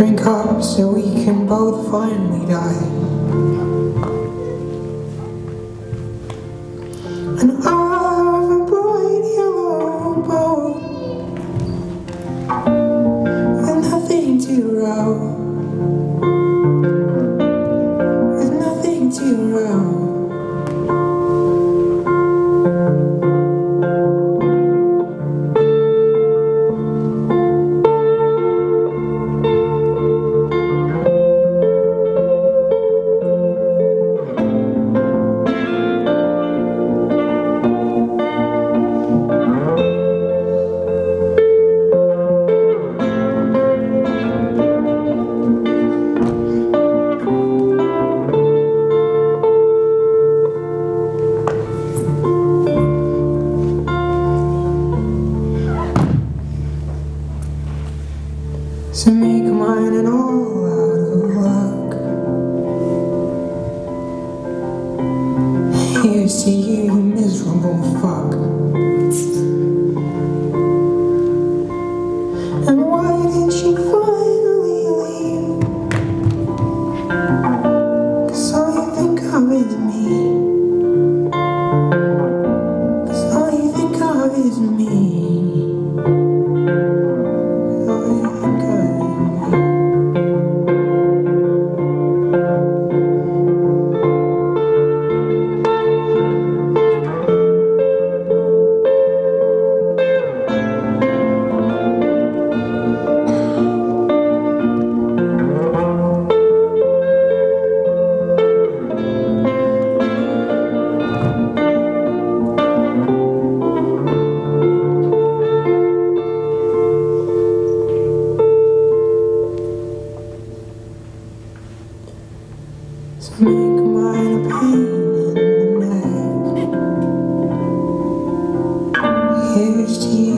Drink up so we can both finally die. And I've a bright yellow bow, and nothing to row. So make mine and all out of luck. Here's to you, miserable fuck Here's to you.